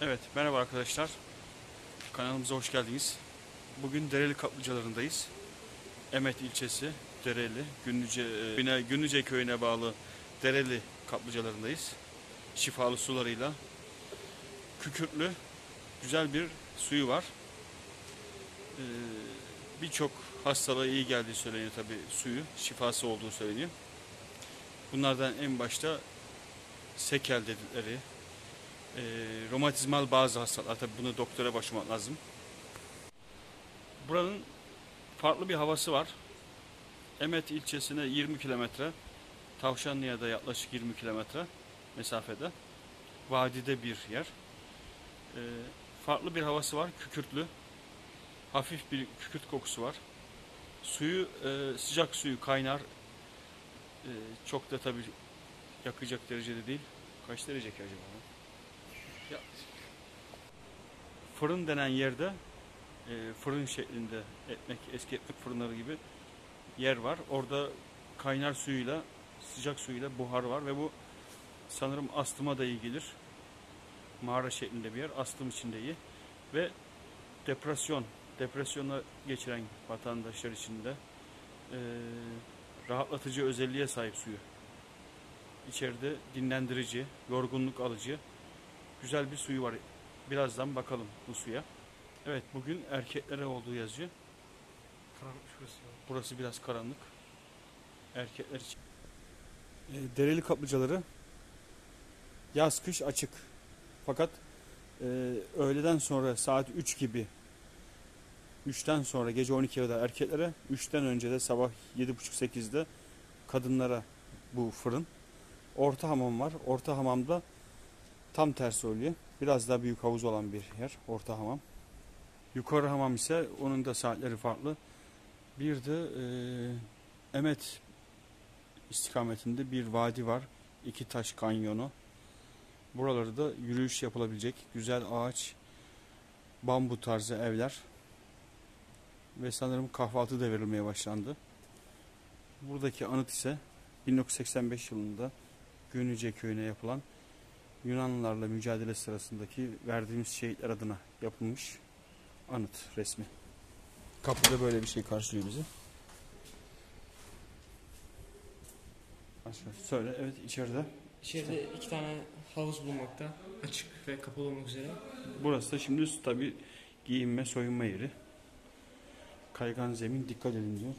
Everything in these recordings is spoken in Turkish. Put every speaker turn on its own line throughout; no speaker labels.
Evet, merhaba arkadaşlar. Kanalımıza hoş geldiniz. Bugün Dereli Kaplıcalarındayız. Emet ilçesi, Dereli, Günlüce, e, Güne- Günlüce köyüne bağlı Dereli Kaplıcalarındayız. Şifalı sularıyla. Kükürtlü, güzel bir suyu var. Ee, Birçok hastalığa iyi geldiği söyleniyor tabi suyu, şifası olduğu söyleniyor. Bunlardan en başta sekel dedikleri, e, romatizmal bazı hastalıklar. Tabi bunu doktora başvurmak lazım. Buranın farklı bir havası var. Emet ilçesine 20 kilometre, Tavşanlı'ya da yaklaşık 20 kilometre mesafede. Vadide bir yer. E, farklı bir havası var, kükürtlü. Hafif bir kükürt kokusu var. Suyu, e, sıcak suyu kaynar. E, çok da tabi yakacak derecede değil. Kaç derece ki acaba? Fırın denen yerde e, fırın şeklinde ekmek, eski ekmek fırınları gibi yer var. Orada kaynar suyuyla, sıcak suyuyla buhar var ve bu sanırım astıma da iyi gelir. Mağara şeklinde bir yer. Astım için de iyi. Ve depresyon, depresyona geçiren vatandaşlar için de e, rahatlatıcı özelliğe sahip suyu. İçeride dinlendirici, yorgunluk alıcı, güzel bir suyu var. Birazdan bakalım bu suya. Evet bugün erkeklere olduğu yazıyor.
Karanlık şurası ya.
Burası biraz karanlık. Erkekler için. E, dereli kaplıcaları yaz kış açık. Fakat e, öğleden sonra saat 3 gibi 3'ten sonra gece 12'ye kadar erkeklere 3'ten önce de sabah 7.30-8'de kadınlara bu fırın. Orta hamam var. Orta hamamda tam tersi oluyor. Biraz daha büyük havuz olan bir yer. Orta hamam. Yukarı hamam ise onun da saatleri farklı. Bir de e, Emet istikametinde bir vadi var. İki taş kanyonu. Buraları da yürüyüş yapılabilecek güzel ağaç, bambu tarzı evler. Ve sanırım kahvaltı da verilmeye başlandı. Buradaki anıt ise 1985 yılında Gönüce köyüne yapılan Yunanlılarla mücadele sırasındaki verdiğimiz şehitler adına yapılmış anıt resmi. Kapıda böyle bir şey karşılıyor bizi. Aşağı söyle evet içeride.
İçeride iki tane havuz bulunmakta. Açık ve kapalı olmak üzere.
Burası da şimdi tabi giyinme soyunma yeri. Kaygan zemin dikkat edin diyor.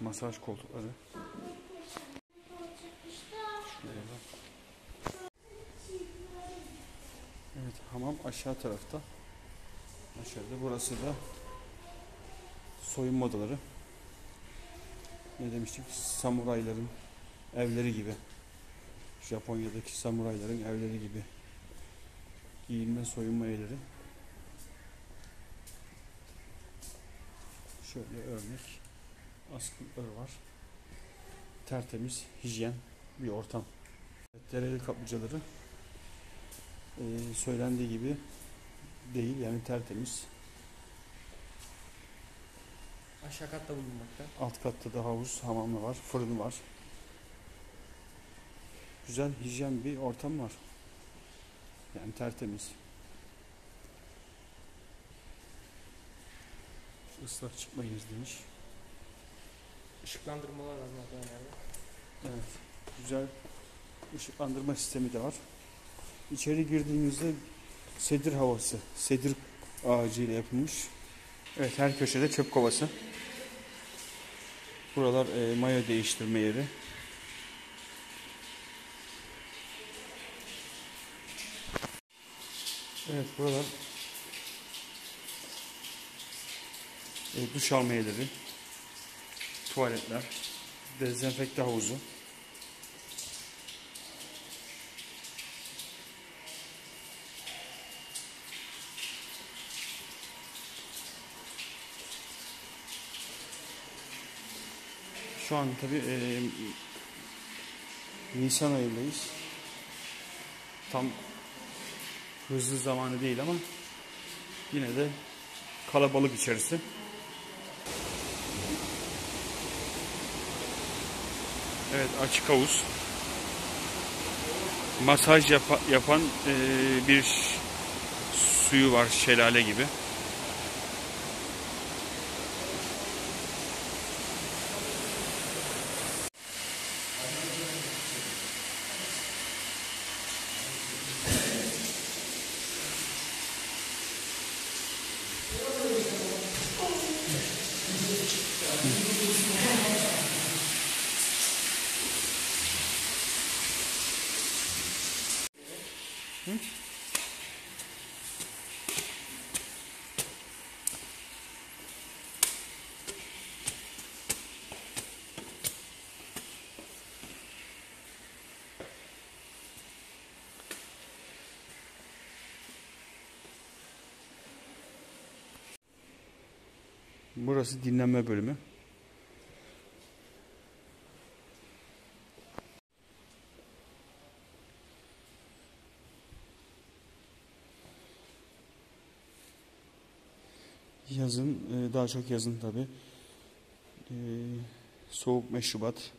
Masaj koltukları. Evet hamam aşağı tarafta. Aşağıda burası da soyunma odaları. Ne demiştik? Samurayların evleri gibi. Japonya'daki samurayların evleri gibi. Giyinme soyunma evleri. Şöyle örnek askılar var. Tertemiz, hijyen bir ortam. Evet, dereli kaplıcaları e, söylendiği gibi değil yani tertemiz.
Aşağı katta bulunmakta.
Alt katta da havuz, hamamı var, fırını var. Güzel, hijyen bir ortam var. Yani tertemiz. Islak çıkmayınız demiş.
Işıklandırmalar var merdivenlerde.
Evet. Güzel ışıklandırma sistemi de var. İçeri girdiğimizde sedir havası, sedir ağacı ile yapılmış. Evet her köşede çöp kovası. Buralar e, maya değiştirme yeri. Evet buralar e, duş alma yerleri, tuvaletler, dezenfekte havuzu. Şu an tabi e, Nisan ayındayız. Tam hızlı zamanı değil ama yine de kalabalık içerisi. Evet açık havuz. Masaj yapa- yapan eee, bir suyu var şelale gibi. Burası dinlenme bölümü. Yazın, e, daha çok yazın tabi. Soğuk meşrubat,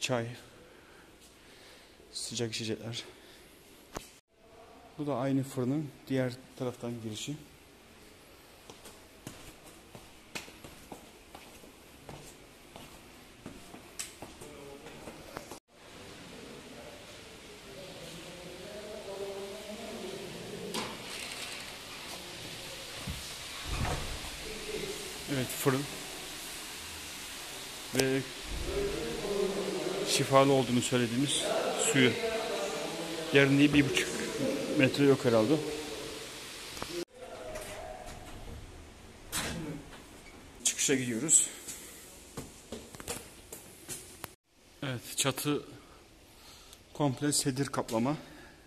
çay, sıcak içecekler. Bu da aynı fırının diğer taraftan girişi. Fırın. Ve şifalı olduğunu söylediğimiz suyu. Derinliği bir buçuk metre yok herhalde. Çıkışa gidiyoruz. Evet çatı komple sedir kaplama.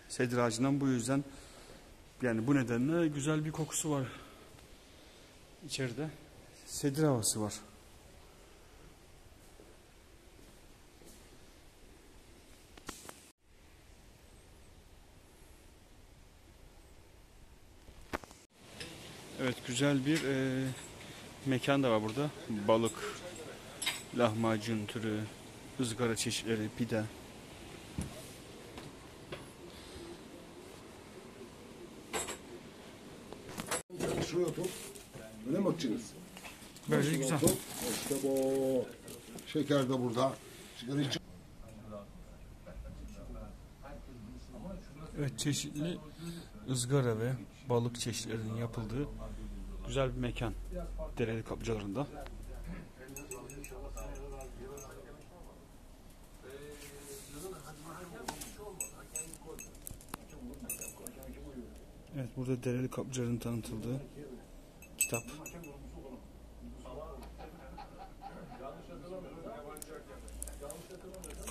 Sedir ağacından bu yüzden yani bu nedenle güzel bir kokusu var içeride. Sedir havası var. Evet güzel bir e, mekan da var burada. Balık, lahmacun türü, ızgara çeşitleri, pide.
Şuraya otur. Öyle mi bakacaksınız?
Böyle güzel.
İşte bu. Şeker de burada. Sigara iç.
Evet çeşitli ızgara ve balık çeşitlerinin yapıldığı güzel bir mekan. Dereli kapıcılarında. Evet burada Dereli Kapıcıların tanıtıldığı kitap.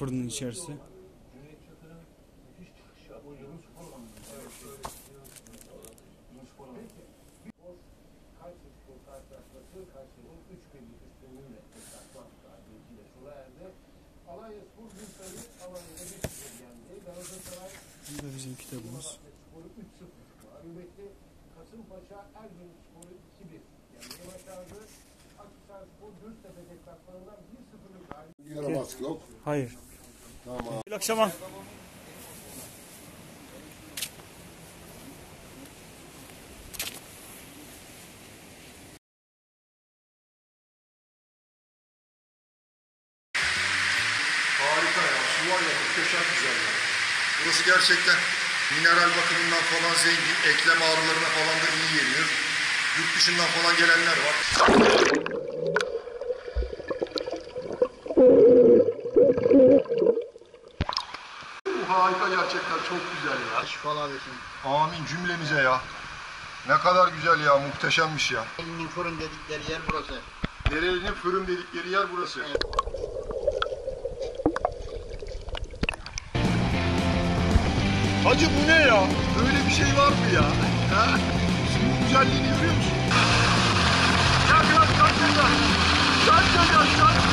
Fırının içerisi. Bu da bizim kitabımız.
Kasımpaşa Erzurumspor'u 2-1. Yani başardı. Akhisarspor Göztepe deplasmanından 1-0'lık galibiyet.
Yere baskı yok.
Hayır.
Tamam.
İyi akşamlar.
Harika ya. Su var ya muhteşem. Burası gerçekten mineral bakımından falan zengin. Eklem ağrılarına falan da iyi geliyor. Yurt dışından falan gelenler var. Harika gerçekten çok güzel ya.
Şifalar versin.
Amin cümlemize ya. Ne kadar güzel ya muhteşemmiş ya.
Elinin fırın dedikleri yer burası.
Dereli'nin fırın dedikleri yer burası. Hacı bu ne ya? Böyle bir şey var mı ya? Ha? Şunun güzelliğini görüyor musun? Çak çak çak çak çak. Çak çak